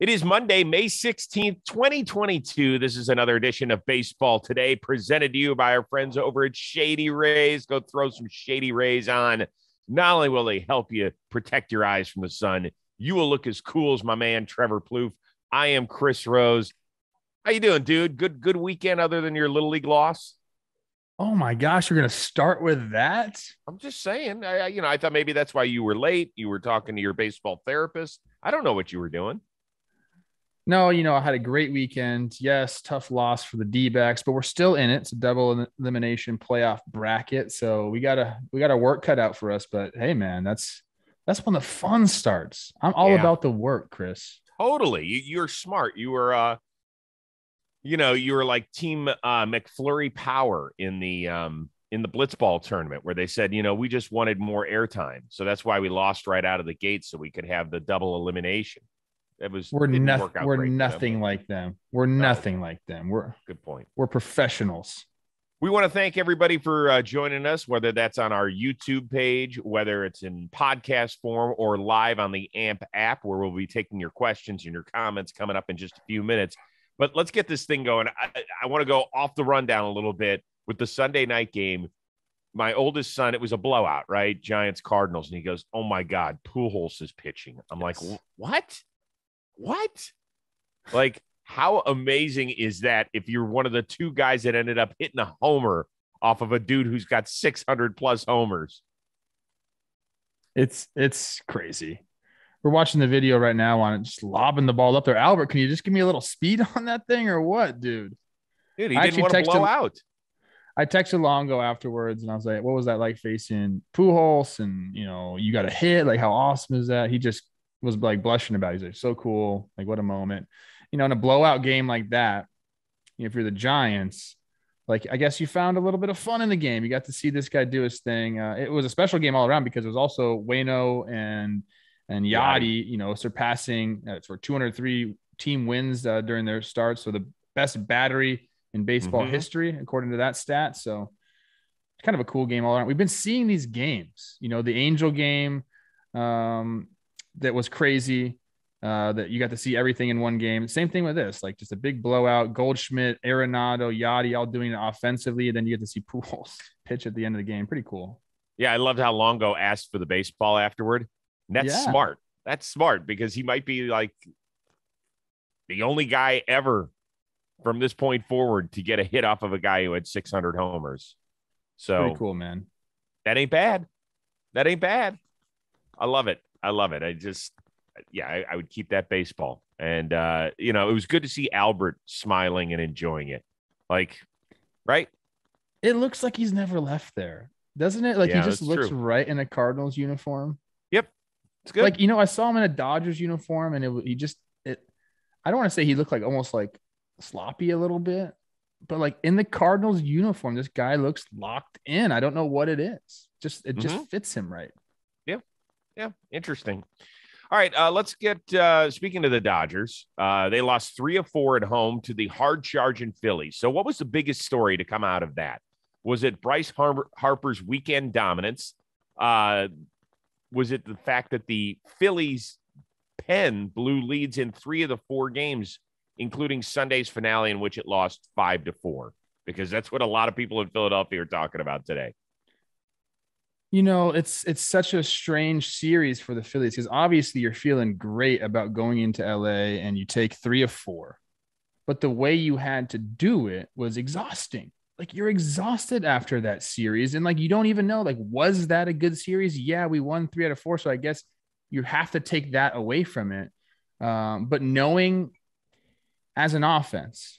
It is Monday, May 16th, 2022. This is another edition of Baseball Today, presented to you by our friends over at Shady Rays. Go throw some Shady Rays on. Not only will they help you protect your eyes from the sun, you will look as cool as my man Trevor Plouffe. I am Chris Rose. How you doing, dude? Good good weekend other than your little league loss? Oh my gosh, you're gonna start with that? I'm just saying. I, I you know, I thought maybe that's why you were late. You were talking to your baseball therapist. I don't know what you were doing. No, you know, I had a great weekend. Yes, tough loss for the D backs, but we're still in it. It's a double elimination playoff bracket. So we gotta we got a work cut out for us. But hey, man, that's that's when the fun starts. I'm all yeah. about the work, Chris. Totally. You, you're smart. You were uh you know, you were like team uh McFlurry power in the um in the blitzball tournament where they said, you know, we just wanted more airtime. So that's why we lost right out of the gate so we could have the double elimination. It was we're nothing we're great, nothing like them. We're no. nothing like them. We're good point. We're professionals. We want to thank everybody for uh, joining us, whether that's on our YouTube page, whether it's in podcast form or live on the AMP app, where we'll be taking your questions and your comments coming up in just a few minutes. But let's get this thing going. I, I want to go off the rundown a little bit with the Sunday night game. My oldest son, it was a blowout, right? Giants Cardinals, and he goes, "Oh my God, Pujols is pitching." I'm yes. like, "What?" What? Like, how amazing is that if you're one of the two guys that ended up hitting a homer off of a dude who's got 600 plus homers? It's it's crazy. We're watching the video right now on it, just lobbing the ball up there. Albert, can you just give me a little speed on that thing or what, dude? Dude, he I didn't want to blow out. I texted Longo afterwards and I was like, what was that like facing Pujols? And, you know, you got a hit. Like, how awesome is that? He just was like blushing about. It. He's like, so cool. Like, what a moment. You know, in a blowout game like that, if you're the Giants, like I guess you found a little bit of fun in the game. You got to see this guy do his thing. Uh, it was a special game all around because it was also Wayno and and Yadi, you know, surpassing uh, for 203 team wins uh, during their start. So the best battery in baseball mm-hmm. history, according to that stat. So it's kind of a cool game all around. We've been seeing these games, you know, the Angel game, um, that was crazy. Uh, that you got to see everything in one game. Same thing with this, like just a big blowout. Goldschmidt, Arenado, Yadi all doing it offensively. And then you get to see Pujols pitch at the end of the game. Pretty cool. Yeah, I loved how Longo asked for the baseball afterward. that's yeah. smart. That's smart because he might be like the only guy ever from this point forward to get a hit off of a guy who had 600 homers. So Pretty cool, man. That ain't bad. That ain't bad. I love it. I love it. I just, yeah, I, I would keep that baseball. And, uh, you know, it was good to see Albert smiling and enjoying it. Like, right? It looks like he's never left there, doesn't it? Like yeah, he just looks true. right in a Cardinals uniform. Yep. It's good. Like, you know, I saw him in a Dodgers uniform and it, he just, it, I don't want to say he looked like almost like sloppy a little bit, but like in the Cardinals uniform, this guy looks locked in. I don't know what it is. Just, it just mm-hmm. fits him right yeah, interesting. All right, uh, let's get uh, speaking to the Dodgers. Uh, they lost three of four at home to the hard charging Phillies. So, what was the biggest story to come out of that? Was it Bryce Har- Harper's weekend dominance? Uh, was it the fact that the Phillies pen blew leads in three of the four games, including Sunday's finale, in which it lost five to four? Because that's what a lot of people in Philadelphia are talking about today you know, it's it's such a strange series for the Phillies because obviously you're feeling great about going into LA and you take three of four, but the way you had to do it was exhausting. Like you're exhausted after that series, and like you don't even know like was that a good series? Yeah, we won three out of four, so I guess you have to take that away from it. Um, but knowing as an offense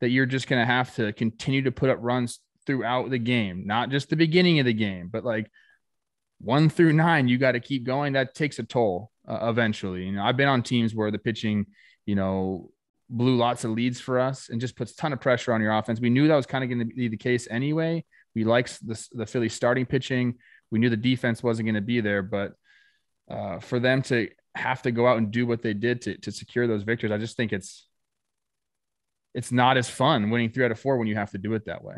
that you're just going to have to continue to put up runs throughout the game, not just the beginning of the game, but like one through nine, you got to keep going. That takes a toll uh, eventually. You know, I've been on teams where the pitching, you know, blew lots of leads for us and just puts a ton of pressure on your offense. We knew that was kind of going to be the case anyway. We liked the, the Philly starting pitching. We knew the defense wasn't going to be there, but uh, for them to have to go out and do what they did to, to secure those victories, I just think it's it's not as fun winning three out of four when you have to do it that way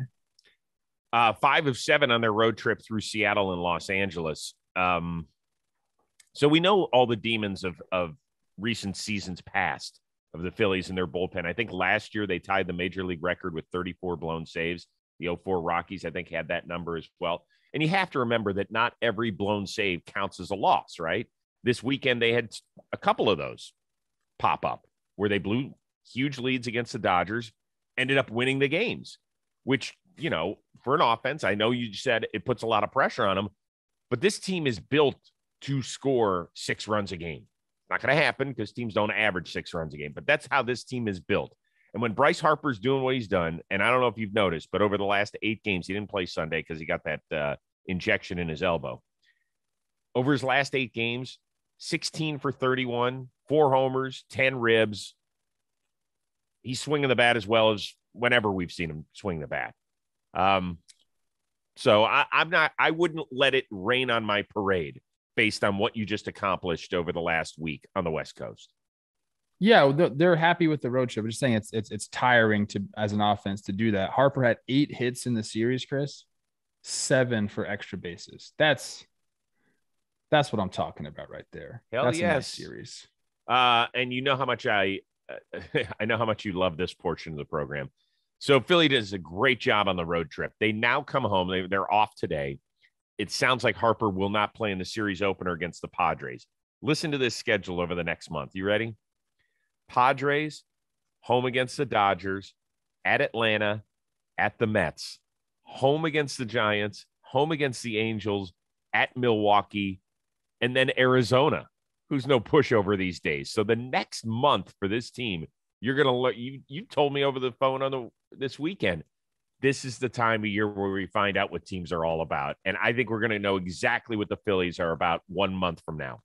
uh, five of seven on their road trip through Seattle and Los Angeles. Um, so we know all the demons of of recent seasons past of the Phillies and their bullpen. I think last year they tied the major league record with 34 blown saves. The 04 Rockies, I think, had that number as well. And you have to remember that not every blown save counts as a loss, right? This weekend, they had a couple of those pop up where they blew huge leads against the Dodgers, ended up winning the games, which, you know, for an offense, I know you said it puts a lot of pressure on them, but this team is built to score six runs a game. Not going to happen because teams don't average six runs a game, but that's how this team is built. And when Bryce Harper's doing what he's done, and I don't know if you've noticed, but over the last eight games, he didn't play Sunday because he got that uh, injection in his elbow. Over his last eight games, 16 for 31, four homers, 10 ribs. He's swinging the bat as well as whenever we've seen him swing the bat. Um, so I, I'm not, I wouldn't let it rain on my parade based on what you just accomplished over the last week on the West Coast. Yeah, they're happy with the road trip. I'm just saying it's it's it's tiring to as an offense to do that. Harper had eight hits in the series, Chris, seven for extra bases. That's that's what I'm talking about right there. Hell that's yes. a nice series. Uh, and you know how much I uh, I know how much you love this portion of the program. So Philly does a great job on the road trip. They now come home. They, they're off today it sounds like Harper will not play in the series opener against the Padres. Listen to this schedule over the next month. You ready? Padres, home against the Dodgers, at Atlanta, at the Mets, home against the Giants, home against the Angels, at Milwaukee, and then Arizona, who's no pushover these days. So the next month for this team, you're gonna look. You you told me over the phone on the this weekend this is the time of year where we find out what teams are all about. And I think we're going to know exactly what the Phillies are about one month from now.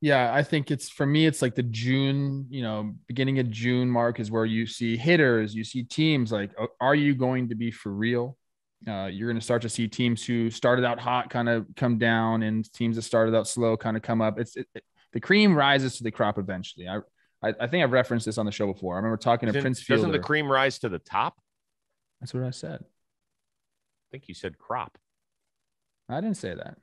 Yeah, I think it's for me, it's like the June, you know, beginning of June mark is where you see hitters, you see teams like, are you going to be for real? Uh, you're going to start to see teams who started out hot kind of come down and teams that started out slow kind of come up. It's it, it, the cream rises to the crop eventually. I, I, I think I've referenced this on the show before. I remember talking to Prince Fielder. Doesn't the cream rise to the top? That's what I said. I think you said crop. I didn't say that.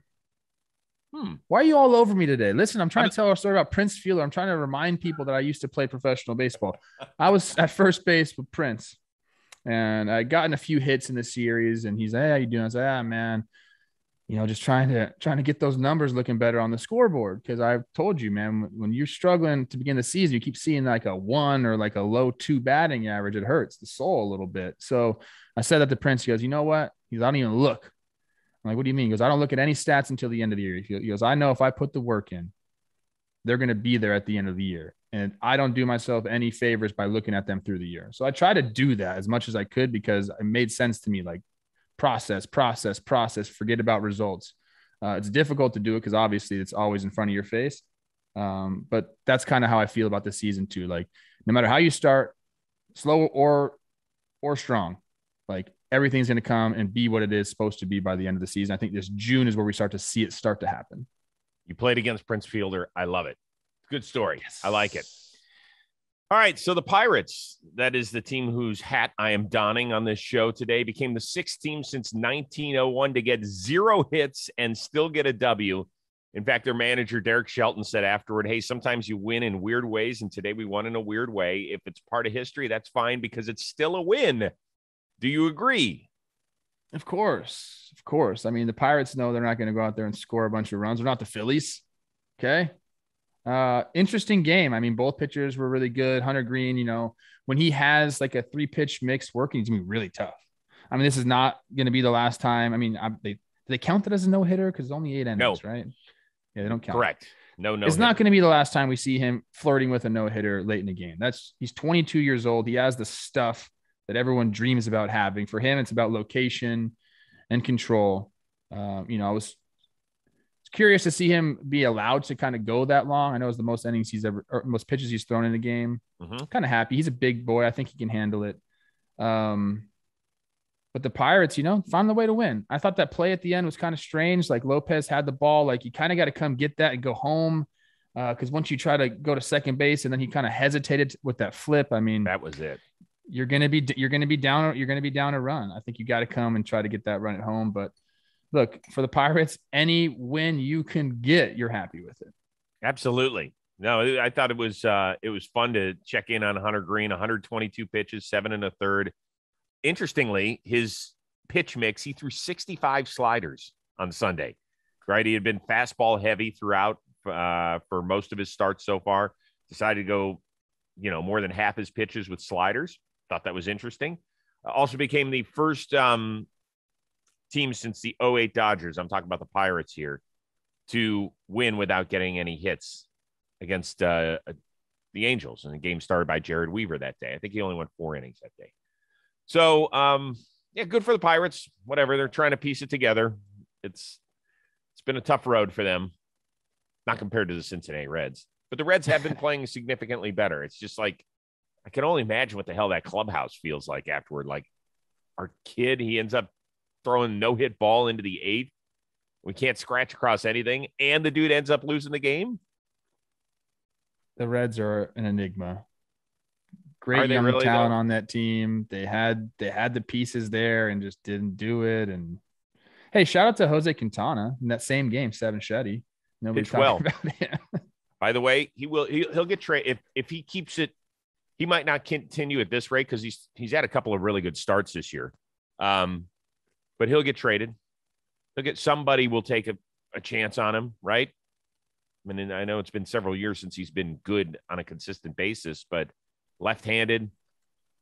Hmm. Why are you all over me today? Listen, I'm trying to tell a story about Prince Fielder. I'm trying to remind people that I used to play professional baseball. I was at first base with Prince, and I gotten a few hits in the series. And he's, "Hey, how you doing?" I said, "Ah, man, you know, just trying to trying to get those numbers looking better on the scoreboard. Because I've told you, man, when you're struggling to begin the season, you keep seeing like a one or like a low two batting average. It hurts the soul a little bit. So I said that to Prince. He goes, you know what? He goes, I don't even look. I'm like, what do you mean? He goes, I don't look at any stats until the end of the year. He goes, I know if I put the work in, they're going to be there at the end of the year. And I don't do myself any favors by looking at them through the year. So I try to do that as much as I could because it made sense to me. Like process, process, process, forget about results. Uh, it's difficult to do it because obviously it's always in front of your face. Um, but that's kind of how I feel about the season too. Like no matter how you start, slow or or strong, like everything's going to come and be what it is supposed to be by the end of the season. I think this June is where we start to see it start to happen. You played against Prince Fielder. I love it. Good story. Yes. I like it. All right. So the Pirates, that is the team whose hat I am donning on this show today, became the sixth team since 1901 to get zero hits and still get a W. In fact, their manager, Derek Shelton, said afterward, Hey, sometimes you win in weird ways. And today we won in a weird way. If it's part of history, that's fine because it's still a win. Do you agree? Of course. Of course. I mean, the Pirates know they're not going to go out there and score a bunch of runs. They're not the Phillies. Okay. Uh, interesting game. I mean, both pitchers were really good. Hunter Greene, you know, when he has like a three pitch mix working, he's gonna be really tough. I mean, this is not going to be the last time. I mean, I, they they count that as a no hitter because it's only eight innings, no. right? Yeah, they don't count. Correct. No, no. It's not going to be the last time we see him flirting with a no hitter late in the game. That's he's 22 years old. He has the stuff that everyone dreams about having. For him, it's about location and control. Uh, you know, I was curious to see him be allowed to kind of go that long. I know it's the most innings he's ever, or most pitches he's thrown in a game. Mm-hmm. Kind of happy. He's a big boy. I think he can handle it. Um, but the Pirates, you know, found the way to win. I thought that play at the end was kind of strange. Like Lopez had the ball, like you kind of got to come get that and go home. Because uh, once you try to go to second base and then he kind of hesitated with that flip. I mean, that was it. You're gonna be you're gonna be down. You're gonna be down a run. I think you got to come and try to get that run at home. But look for the Pirates, any win you can get, you're happy with it. Absolutely. No, I thought it was uh, it was fun to check in on Hunter Greene, 122 pitches, seven and a third. Interestingly, his pitch mix, he threw 65 sliders on Sunday. Right, he had been fastball heavy throughout uh, for most of his starts so far. Decided to go, you know, more than half his pitches with sliders. Thought that was interesting. Also became the first um, team since the 08 Dodgers. I'm talking about the Pirates here to win without getting any hits against uh, the Angels. And the game started by Jered Weaver that day. I think he only went four innings that day. So, um, yeah, good for the Pirates. Whatever. They're trying to piece it together. It's it's been a tough road for them, not compared to the Cincinnati Reds. But the Reds have been playing significantly better. It's just like I can only imagine what the hell that clubhouse feels like afterward. Like our kid, he ends up throwing no hit ball into the eighth. We can't scratch across anything, and the dude ends up losing the game. The Reds are an enigma. Great young really talent though? on that team. They had they had the pieces there and just didn't do it. And hey, shout out to Jose Quintana in that same game, seven Shetty. Nobody's talking well. about him. By the way, he will he, he'll get traded if if he keeps it. He might not continue at this rate because he's he's had a couple of really good starts this year. Um, but he'll get traded. He'll get somebody will take a, a chance on him, right? I mean, I know it's been several years since he's been good on a consistent basis, but left-handed,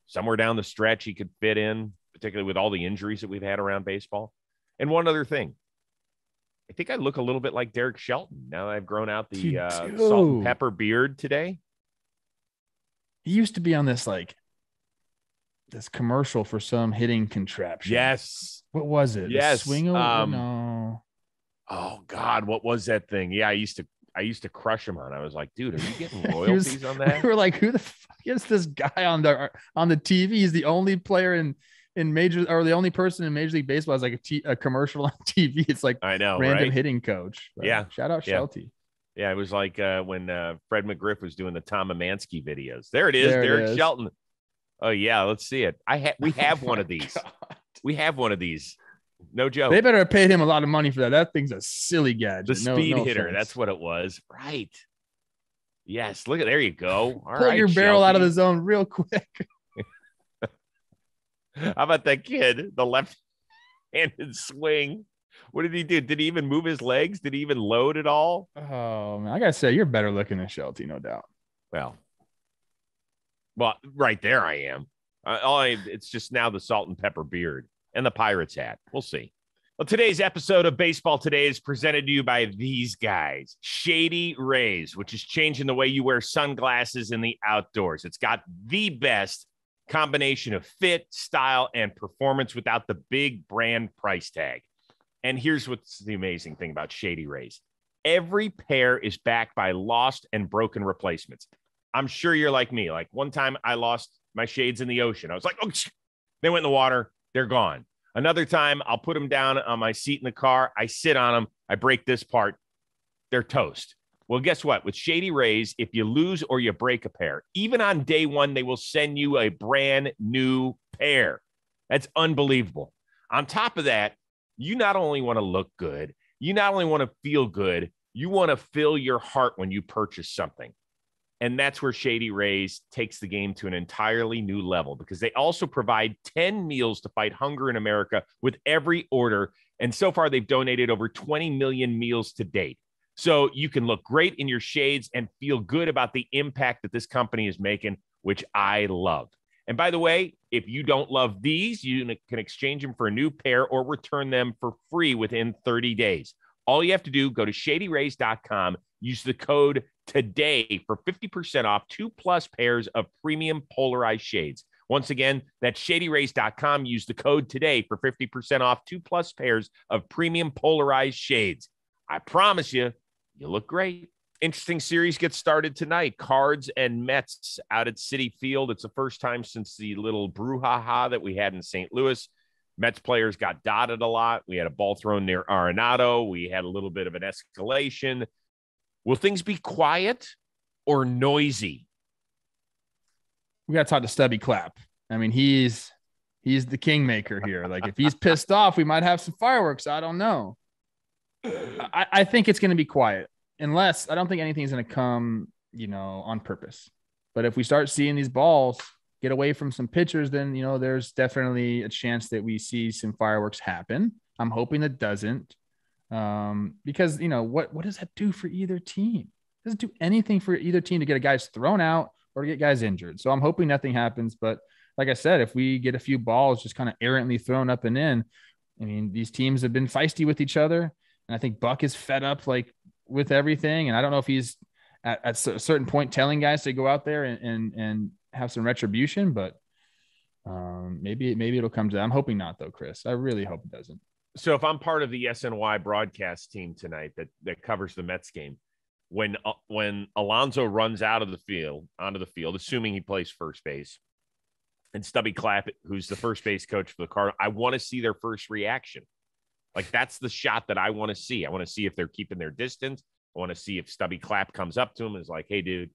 somewhere down the stretch he could fit in, particularly with all the injuries that we've had around baseball. And one other thing, I think I look a little bit like Derek Shelton now that I've grown out the uh, salt and pepper beard today. He used to be on this like this commercial for some hitting contraption. Yes. What was it? Yes. Swing over? Um, no. Oh God, what was that thing? Yeah, I used to I used to crush him on. I was like, dude, are you getting royalties was, on that? We were like, who the fuck is this guy on the on the TV? He's the only player in in major or the only person in Major League Baseball has like a, t- a commercial on TV. It's like I know random right? hitting coach. Yeah, shout out yeah. Shelty. Yeah, it was like uh, when uh, Fred McGriff was doing the Tom Emanski videos. There it is, there Derek it is. Shelton. Oh yeah, let's see it. I oh have we have one of these. we have one of these. No joke. They better have paid him a lot of money for that. That thing's a silly gadget. The speed no, no hitter. Offense. That's what it was. Right. Yes. Look at there you go. All Pull right, your barrel Shelby. out of the zone real quick. How about that kid? The left-handed swing. What did he do? Did he even move his legs? Did he even load at all? Oh man, I gotta say you're better looking than Shelty, no doubt. Well, well, right there I am. I, it's just now the salt and pepper beard and the Pirates hat. We'll see. Well, today's episode of Baseball Today is presented to you by these guys, Shady Rays, which is changing the way you wear sunglasses in the outdoors. It's got the best combination of fit, style, and performance without the big brand price tag. And here's what's the amazing thing about Shady Rays every pair is backed by lost and broken replacements. I'm sure you're like me. Like one time I lost my shades in the ocean. I was like, oh, they went in the water. They're gone. Another time I'll put them down on my seat in the car. I sit on them. I break this part. They're toast. Well, guess what? With Shady Rays, if you lose or you break a pair, even on day one, they will send you a brand new pair. That's unbelievable. On top of that, you not only want to look good, you not only want to feel good, you want to fill your heart when you purchase something. And that's where Shady Rays takes the game to an entirely new level because they also provide 10 meals to fight hunger in America with every order. And so far, they've donated over 20 million meals to date. So you can look great in your shades and feel good about the impact that this company is making, which I love. And by the way, if you don't love these, you can exchange them for a new pair or return them for free within 30 days. All you have to do, go to shadyrays.com, use the code today for 50% off two plus pairs of premium polarized shades. Once again, that's shadyrays.com. Use the code today for 50% off two plus pairs of premium polarized shades. I promise you, you look great. Interesting series gets started tonight. Cards and Mets out at Citi Field. It's the first time since the little brouhaha that we had in St. Louis. Mets players got dotted a lot. We had a ball thrown near Arenado. We had a little bit of an escalation. Will things be quiet or noisy? We got to talk to Stubby Clapp. I mean, he's he's the kingmaker here. Like, if he's pissed off, we might have some fireworks. I don't know. I, I think it's going to be quiet, unless I don't think anything's going to come you know, on purpose. But if we start seeing these balls get away from some pitchers, then you know there's definitely a chance that we see some fireworks happen. I'm hoping it doesn't, um, because you know what what does that do for either team? It doesn't do anything for either team to get a guys thrown out or to get guys injured. So I'm hoping nothing happens. But like I said, if we get a few balls just kind of errantly thrown up and in, I mean these teams have been feisty with each other, and I think Buck is fed up like with everything, and I don't know if he's at, at a certain point telling guys to go out there and and, and have some retribution, but um, maybe maybe it'll come to that. I'm hoping not though, Chris. I really hope it doesn't. So if I'm part of the SNY broadcast team tonight that that covers the Mets game, when uh, when Alonso runs out of the field onto the field, assuming he plays first base, and Stubby Clapp, who's the first base coach for the Cardinals, I want to see their first reaction. Like that's the shot that I want to see. I want to see if they're keeping their distance. I want to see if Stubby Clapp comes up to him and is like, hey, dude,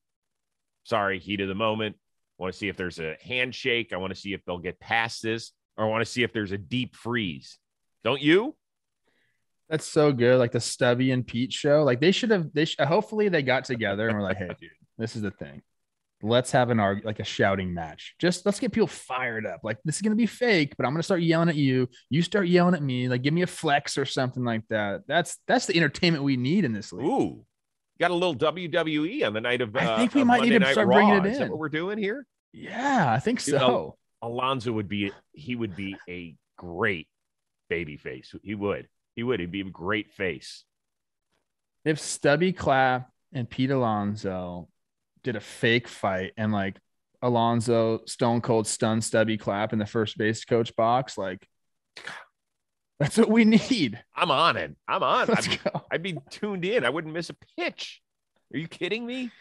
sorry, heat of the moment. I want to see if there's a handshake. I want to see if they'll get past this, or I want to see if there's a deep freeze. Don't you? That's so good. Like the Stubby and Pete show. Like they should have, they sh- hopefully they got together and were like, hey, dude, this is the thing. Let's have an arg like a shouting match. Just let's get people fired up. Like this is gonna be fake, but I'm gonna start yelling at you. You start yelling at me. Like give me a flex or something like that. That's that's the entertainment we need in this league. Ooh, got a little WWE on the night of. I think uh, we might Monday need to start Raw. bringing it Is that in. what we're doing here? Yeah, I think so. Alonso would be he would be a great baby face. He would. He would. He'd be a great face. If Stubby Clapp and Pete Alonso did a fake fight and like Alonso stone cold stun Stubby Clapp in the first base coach box, like that's what we need. I'm on it. I'm on. Let's I'd, go. I'd be tuned in. I wouldn't miss a pitch. Are you kidding me?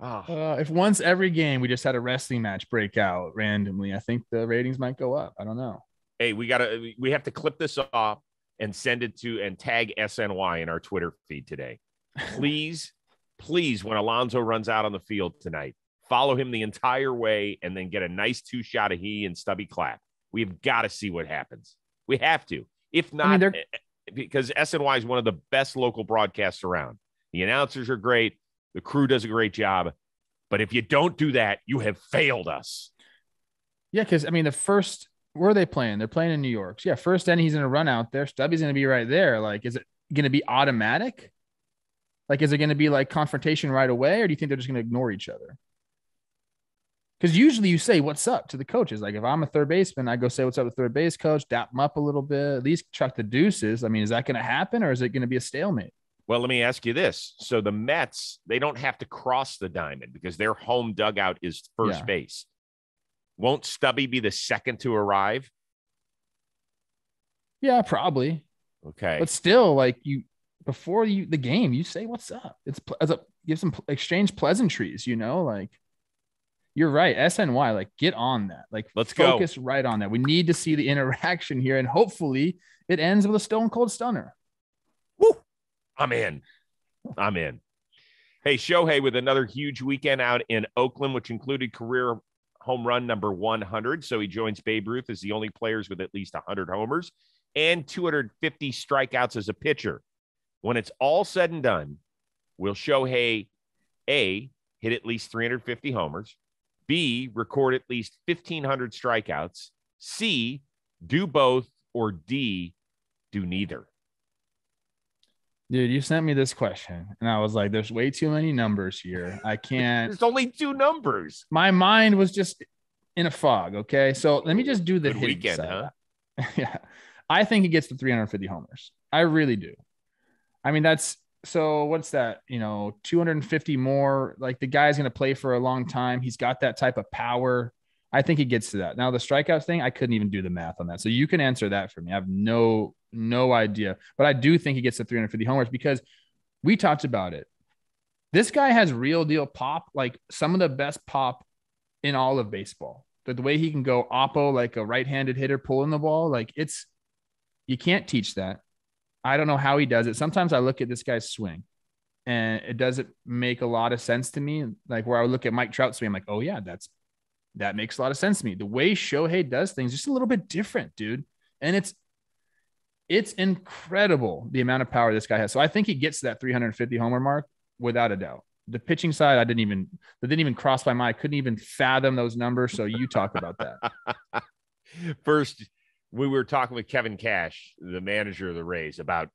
Oh, Uh, if once every game we just had a wrestling match break out randomly, I think the ratings might go up. I don't know. Hey, we gotta we have to clip this off and send it to and tag SNY in our Twitter feed today. Please, please, when Alonso runs out on the field tonight, follow him the entire way and then get a nice two shot of he and Stubby Clapp. We've got to see what happens. We have to. If not, they're- eh, because SNY is one of the best local broadcasts around. The announcers are great. The crew does a great job. But if you don't do that, you have failed us. Yeah, because I mean, the first where are they playing? They're playing in New York. So yeah, first inning he's gonna run out there. Stubby's gonna be right there. Like, is it gonna be automatic? Like, is it gonna be like confrontation right away, or do you think they're just gonna ignore each other? Because usually you say what's up to the coaches. Like if I'm a third baseman, I go say what's up to third base coach, dap him up a little bit, at least chuck the deuces. I mean, is that going to happen or is it going to be a stalemate? Well, let me ask you this. So the Mets, they don't have to cross the diamond because their home dugout is first Yeah. base. Won't Stubby be the second to arrive? Yeah, probably. Okay. But still, like you before you the game, you say what's up. It's as a give some exchange pleasantries. You know, like you're right. SNY, like get on that. Like Let's go. focus right on that. We need to see the interaction here, and hopefully it ends with a stone cold stunner. Woo! I'm in. I'm in. Hey, Shohei with another huge weekend out in Oakland, which included career home run number 100. So he joins Babe Ruth as the only players with at least 100 homers and 250 strikeouts as a pitcher. When it's all said and done, will Shohei A, hit at least 350 homers, B, record at least 1,500 strikeouts, C, do both, or D, do neither? Dude, you sent me this question, and I was like, "There's way too many numbers here. I can't." There's only two numbers. My mind was just in a fog. Okay, so let me just do the Good weekend, side. yeah, I think he gets to 350 homers. I really do. I mean, that's so. What's that? You know, 250 more. Like the guy's going to play for a long time. He's got that type of power. I think he gets to that. Now the strikeouts thing, I couldn't even do the math on that. So you can answer that for me. I have no no idea, but I do think he gets to 350 homers because we talked about it. This guy has real deal pop, like some of the best pop in all of baseball. The, the way he can go oppo like a right-handed hitter pulling the ball, like it's you can't teach that. I don't know how he does it. Sometimes I look at this guy's swing and it doesn't make a lot of sense to me. Like where I would look at Mike Trout's swing, I'm like, oh yeah, that's that makes a lot of sense to me. The way Shohei does things just a little bit different, dude. And it's it's incredible the amount of power this guy has. So I think he gets that 350 homer mark without a doubt. the pitching side, I didn't even that didn't even cross my mind. I couldn't even fathom those numbers. So you talk about that. First, we were talking with Kevin Cash, the manager of the Rays, about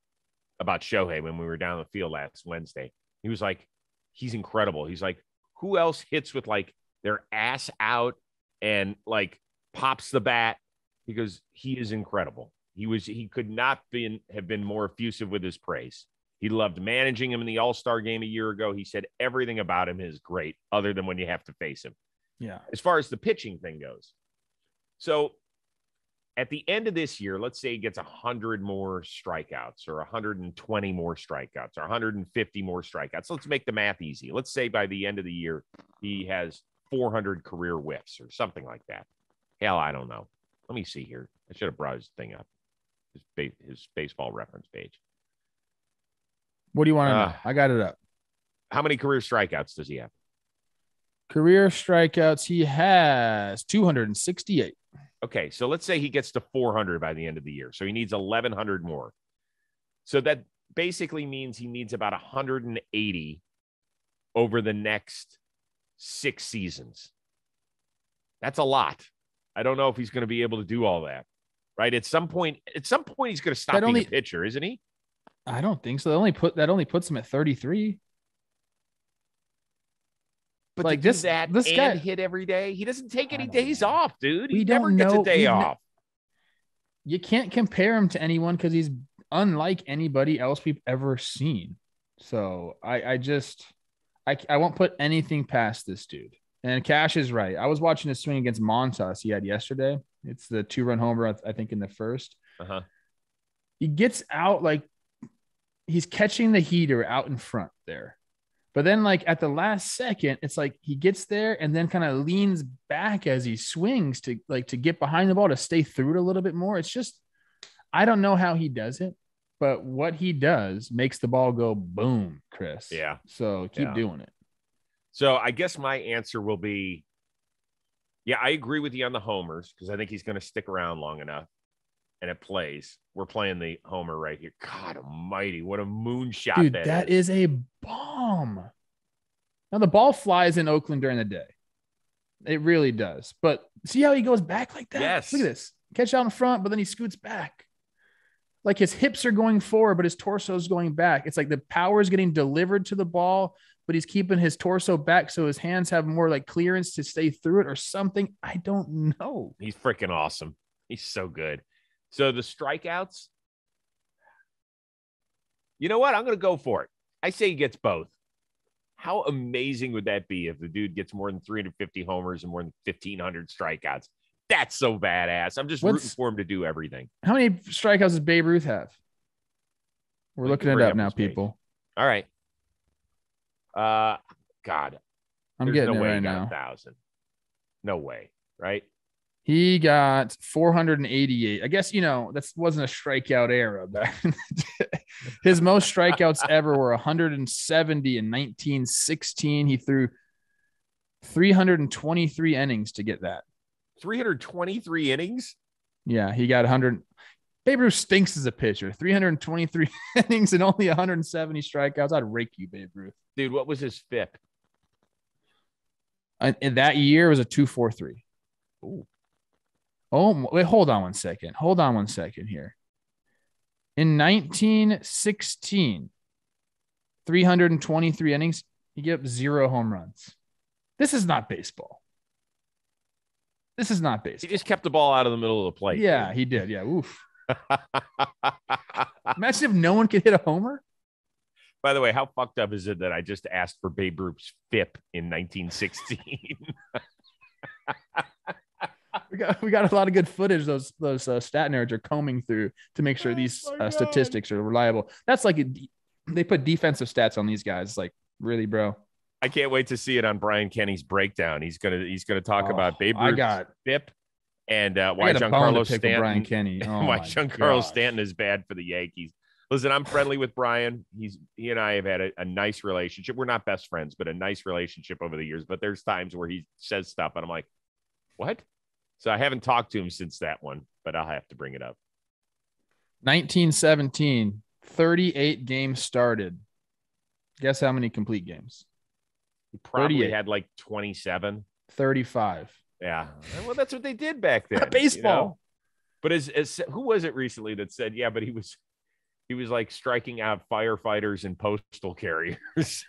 about Shohei when we were down the field last Wednesday. He was like, he's incredible. He's like, who else hits with like their ass out and like pops the bat? Because he is incredible. He was he could not been have been more effusive with his praise. He loved managing him in the All Star game a year ago. He said everything about him is great, other than when you have to face him. Yeah. As far as the pitching thing goes, so at the end of this year, let's say he gets 100 more strikeouts or 120 more strikeouts or 150 more strikeouts. Let's make the math easy. Let's say by the end of the year, he has 400 career whiffs or something like that. Hell, I don't know. Let me see here. I should have brought his thing up, his, his baseball reference page. What do you want to Uh, know? I got it up. How many career strikeouts does he have? Career strikeouts, he has 268. Okay, so let's say he gets to 400 by the end of the year. So he needs 1,100 more. So that basically means he needs about 180 over the next six seasons. That's a lot. I don't know if he's going to be able to do all that. Right. At some point, at some point, he's going to stop That being only- a pitcher, isn't he? I don't think so. That only put that only puts him at 33. But Like this- that this and guy- hit every day. He doesn't take any days know. off, dude. He never don't gets know. a day We've ne- off. You can't compare him to anyone because he's unlike anybody else we've ever seen. So I, I just, I, I won't put anything past this dude. And Cash is right. I was watching his swing against Montas he had yesterday. It's the two run homer, I- think, in the first. uh-huh. he gets out like he's catching the heater out in front there. But then, like at the last second, it's like he gets there and then kind of leans back as he swings to like to get behind the ball to stay through it a little bit more. It's just, I don't know how he does it, but what he does makes the ball go boom, Chris. Yeah. So keep Yeah. doing it. So I guess my answer will be yeah, I agree with you on the homers because I think he's going to stick around long enough and it plays. We're playing the homer right here. God almighty, what a moonshot Dude, that that is. is a bomb. Now the ball flies in Oakland during the day. It really does. But see how he goes back like that? Yes. Look at this. Catch out in front, but then he scoots back. Like his hips are going forward, but his torso is going back. It's like the power is getting delivered to the ball, but he's keeping his torso back so his hands have more like clearance to stay through it or something. I don't know. He's freaking awesome. He's so good. So the strikeouts, you know what? I'm going to go for it. I say he gets both. How amazing would that be if the dude gets more than 350 homers and more than 1,500 strikeouts? That's so badass. I'm just rooting for him to do everything. How many strikeouts does Babe Ruth have? We're you looking it up now, page. people. All right. Uh, God, I'm there's getting no it way right he got now. thousand. No way, right? He got 488. I guess you know that wasn't a strikeout era back. in the day. His most strikeouts ever were 170 in 1916. He threw 323 innings to get that. 323 innings. Yeah, he got 100. Babe Ruth stinks as a pitcher. 323 innings and only 170 strikeouts. I'd rake you, Babe Ruth. Dude, what was his FIP? And and that year was a 243. Ooh. Oh, wait, hold on one second. Hold on one second here. In 1916, 323 innings, he gave up zero home runs. This is not baseball. This is not baseball. He just kept the ball out of the middle of the plate. Yeah, he did. Yeah. Oof. Imagine if no one could hit a homer. By the way, how fucked up is it that I just asked for Babe Ruth's FIP in 1916? We got we got a lot of good footage. Those those uh, stat nerds are combing through to make sure Oh these my uh, statistics are reliable. That's like a, they put defensive stats on these guys. It's like really, bro. I can't wait to see it on Brian Kenny's breakdown. He's gonna he's gonna talk Oh, about Babe I Ruth's got FIP and uh, why got a bone Giancarlo with Brian Kenny. Oh why Giancarlo gosh. Stanton is bad for the Yankees. Listen, I'm friendly with Brian. He's he and I have had a, a nice relationship. We're not best friends, but a nice relationship over the years. But there's times where he says stuff, and I'm like, "What?" So I haven't talked to him since that one, but I'll have to bring it up. 1917, 38 games started. Guess how many complete games? He probably had like 27. 35. Yeah. Well, that's what they did back then. you know? Baseball. But as, as who was it recently that said, yeah, but he was he was like striking out firefighters and postal carriers.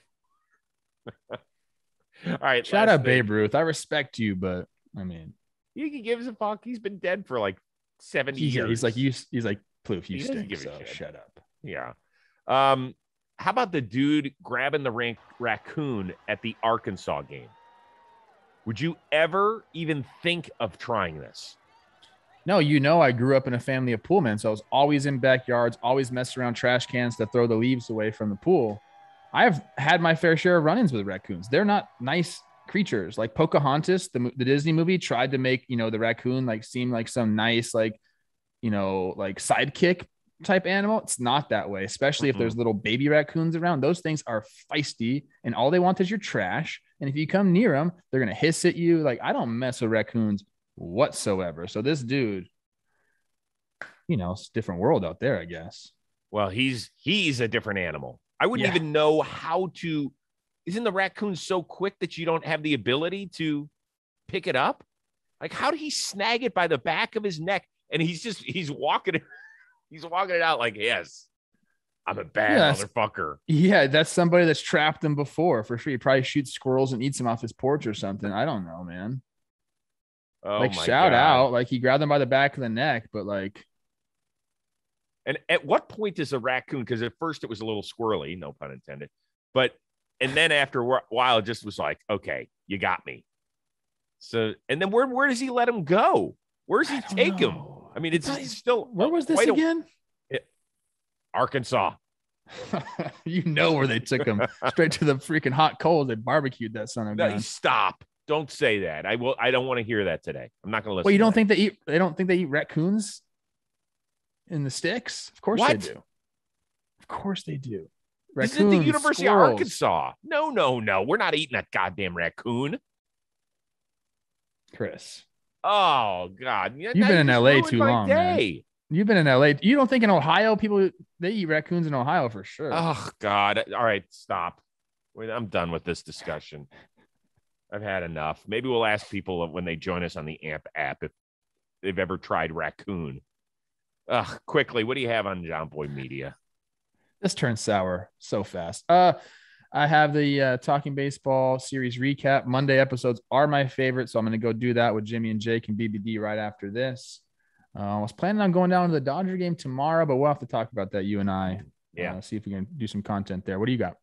All right. Shout out thing. Babe Ruth. I respect you, but I mean, He gives a fuck. He's been dead for like 70 he's, years. he's like you. He's like Plouffe. You He stink. So shut up. Yeah. Um, how about the dude grabbing the rank raccoon at the Arkansas game? Would you ever even think of trying this? No, you know, I grew up in a family of poolmen, so I was always in backyards, always messing around trash cans to throw the leaves away from the pool. I've had my fair share of run-ins with raccoons. They're not nice creatures. Like Pocahontas, the, the Disney movie, tried to make you know the raccoon like seem like some nice like you know like sidekick type animal. It's not that way, especially if Mm-mm. there's mm-hmm. little baby raccoons around. Those things are feisty, and all they want is your trash. And if you come near them, they're gonna hiss at you. Like I don't mess with raccoons whatsoever. So this dude, you know, it's a different world out there, I guess. Well, he's he's a different animal. I wouldn't Yeah. even know how to. Isn't the raccoon so quick that you don't have the ability to pick it up? Like, how did he snag it by the back of his neck? And he's just he's walking it, he's walking it out like, yes, I'm a bad Yes. motherfucker. Yeah, that's somebody that's trapped him before for sure. He probably shoots squirrels and eats them off his porch or something. I don't know, man. Oh like my shout God. out, like he grabbed them by the back of the neck, but like And at what point does a raccoon? Because at first it was a little squirrely, no pun intended. But and then after a while, it just was like, okay, you got me. So and then where where does he let him go? Where does he I take him? I mean, it's, it's still uh, where was this a- again? Arkansas. you know where they took him straight to the freaking hot coals. They barbecued that son of a No, gun. stop! Don't say that. I will. I don't want to hear that today. I'm not going to listen. Well, you don't that. think they eat? They don't think they eat raccoons in the sticks? Of course What? they do. Of course they do. this is the University squirrels. of Arkansas? No, no, no. We're not eating that goddamn raccoon. Chris. Oh God! You've been in LA too long, man. You've been in LA. You don't think in Ohio people they eat raccoons in Ohio for sure. Oh God! All right, stop. Wait, I'm done with this discussion. I've had enough. Maybe we'll ask people when they join us on the AMP app if they've ever tried raccoon. Ugh, quickly, what do you have on Jomboy Media? this turns sour so fast. Uh, I have the uh, Talking Baseball series recap. Monday episodes are my favorite, so I'm going to go do that with Jimmy and Jake and BBD right after this. Uh, I was planning on going down to the Dodger game tomorrow, but we'll have to talk about that. You and I, Yeah. uh, see if we can do some content there. What do you got?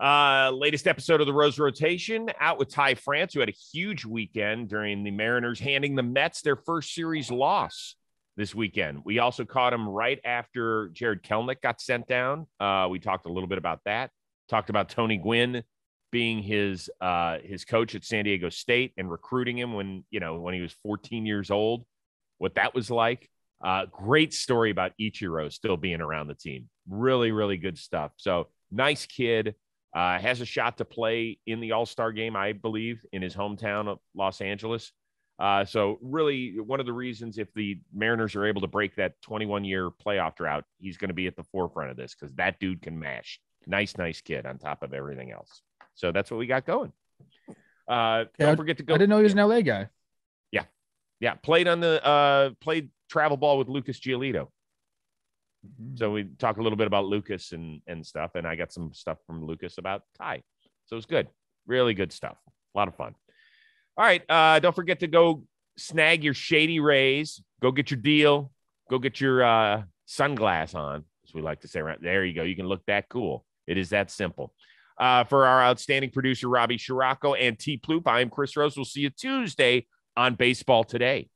Uh, latest episode of the Rose Rotation out with Ty France, who had a huge weekend during the Mariners handing the Mets their first series loss this weekend. We also caught him right after Jarred Kelenic got sent down. Uh, we talked a little bit about that. Talked about Tony Gwynn being his uh, his coach at San Diego State and recruiting him when you know when he was 14 years old. What that was like. Uh, great story about Ichiro still being around the team. Really, really good stuff. So nice kid. Uh, has a shot to play in the All Star game, I believe, in his hometown of Los Angeles. Uh, so, really, one of the reasons if the Mariners are able to break that 21 year playoff drought, he's going to be at the forefront of this because that dude can mash. Nice, nice kid on top of everything else. So, that's what we got going. Uh, Yeah, don't forget to go. I didn't know he was an LA guy. Yeah. Yeah, played on the uh, played travel ball with Lucas Giolito. So we talk a little bit about Lucas and and stuff, and I got some stuff from Lucas about Ty. So it was good, really good stuff. A lot of fun. All right, uh, don't forget to go snag your Shady Rays. Go get your deal. Go get your uh, sunglass on, as we like to say. Around there, you go. You can look that cool. It is that simple. Uh, for our outstanding producer Robbie Shirocco and T. Ploop, I am Chris Rose. We'll see you Tuesday on Baseball Today.